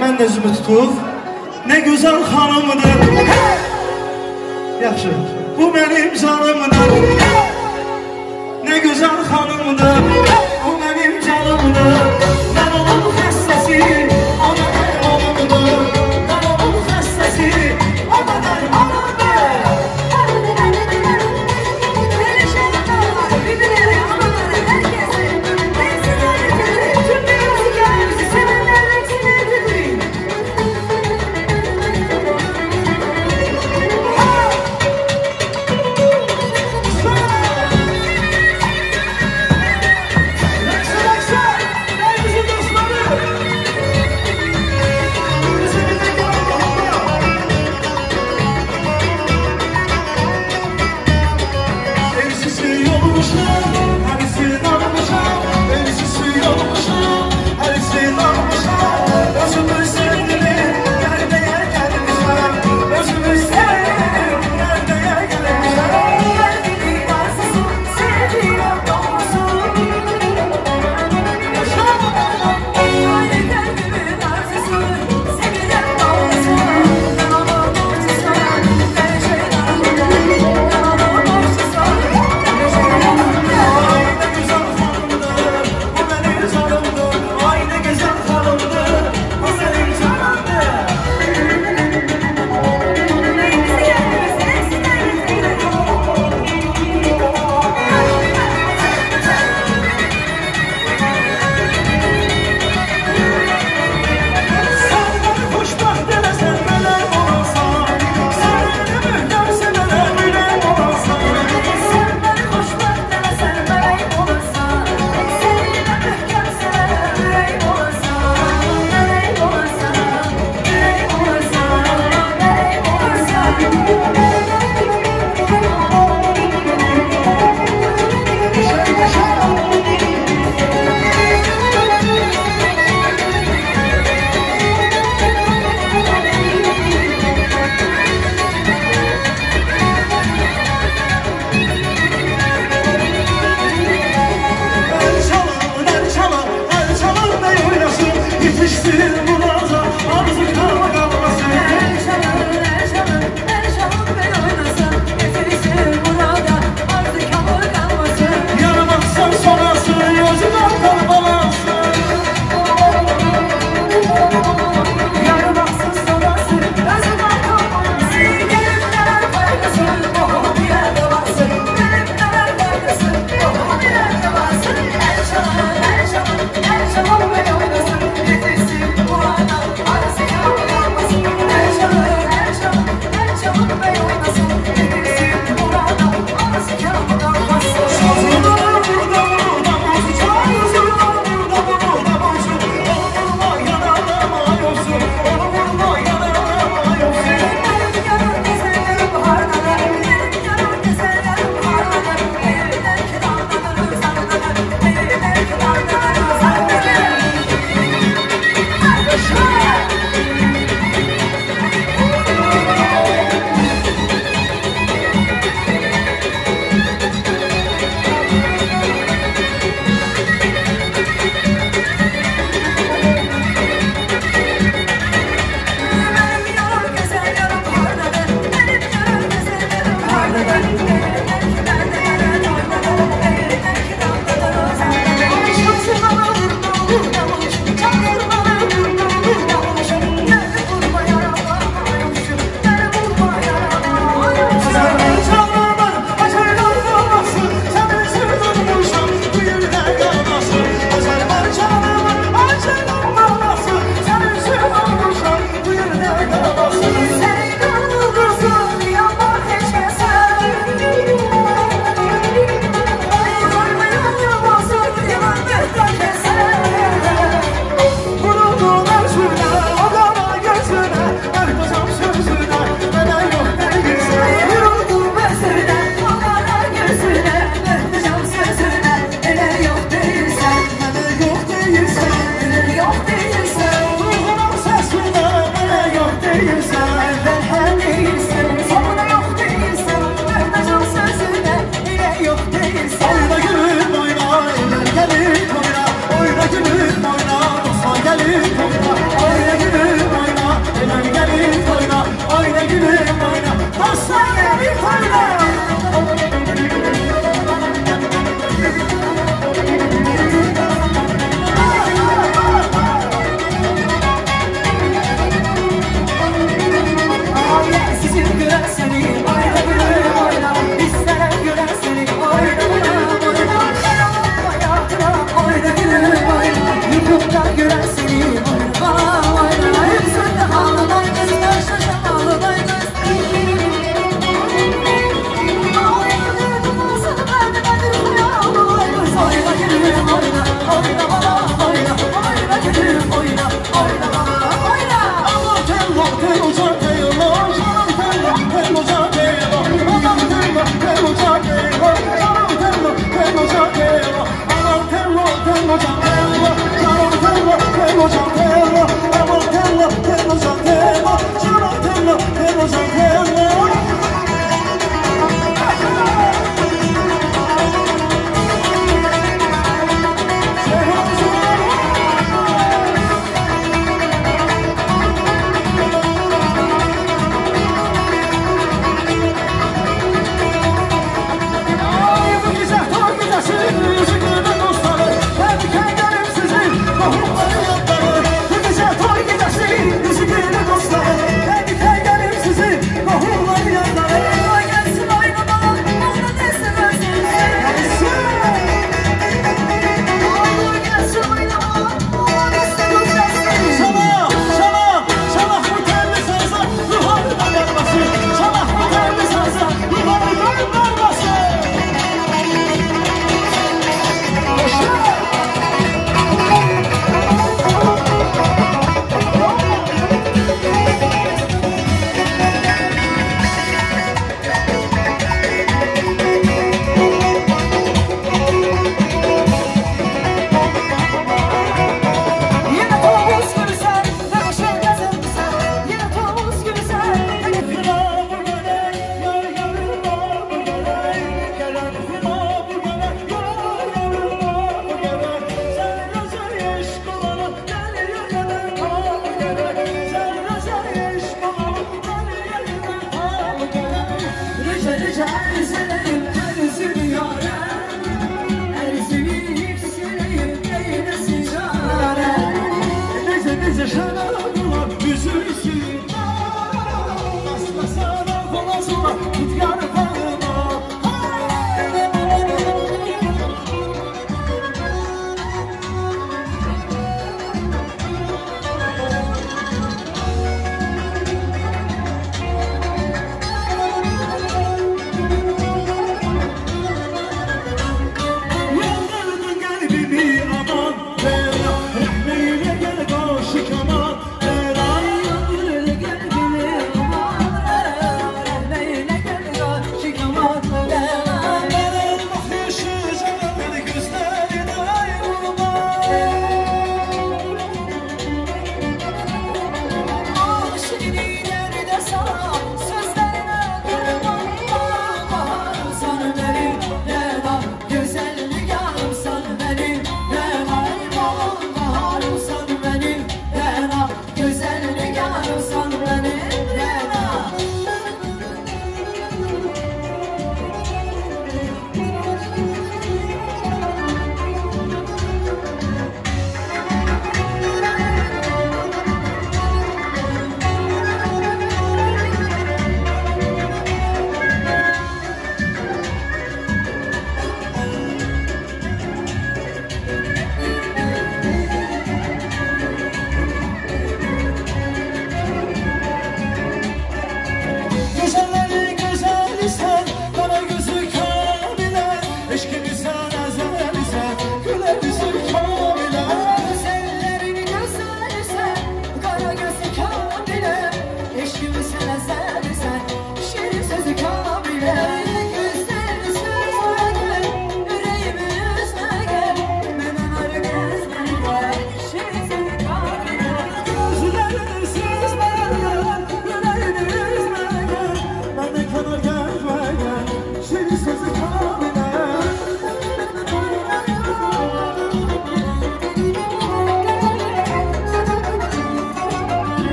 mən də üzümü tutub. Nə gözəl xanımdır. Yaxşı. Bu mənim canımdır. Nə gözəl xanımdır.